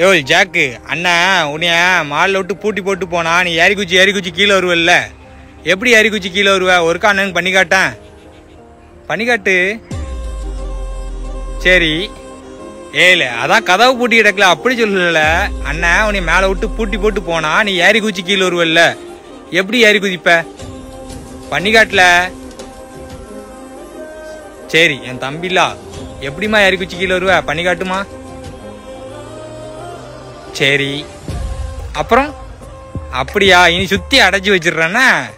யோ jack அண்ணா உன்னைய மாலில் விட்டு பூட்டி போட்டு போனா நீ ஏறி குச்சி ஏறி குச்சி கீழே வருவல்ல. எப்படி ஏறி குச்சி கீழே வருவ? ஒருக்கா அண்ணன் பண்ணி காட்டேன் பண்ணி காட்டு. சரி. ஏல அதான் கதவு பூட்டி கிடக்கல அப்படி சொல்லல. அண்ணன் உன்னை மேலே விட்டு பூட்டி போட்டு போனா நீ ஏறி குச்சி கீழே வருவல்ல. எப்படி ஏறி குதிப்ப பண்ணி காட்டல. சரி என் தம்பிலா எப்படிம்மா ஏறி குச்சி கீழே வருவ? பண்ணி காட்டுமா? சரி. அப்புறம்? அப்படியா? இனி சுத்தி அடைச்சி வச்சிடுறேன்னா?